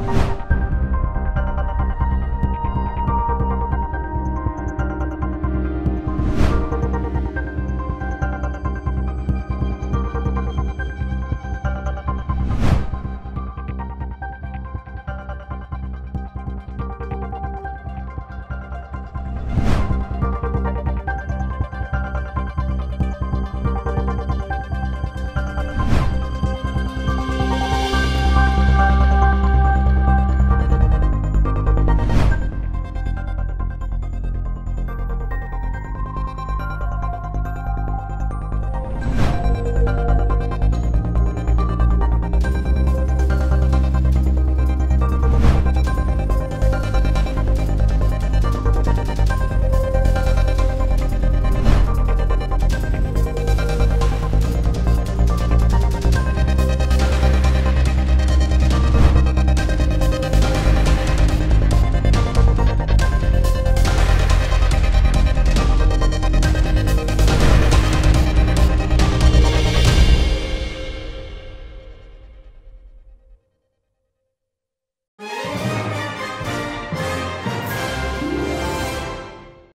you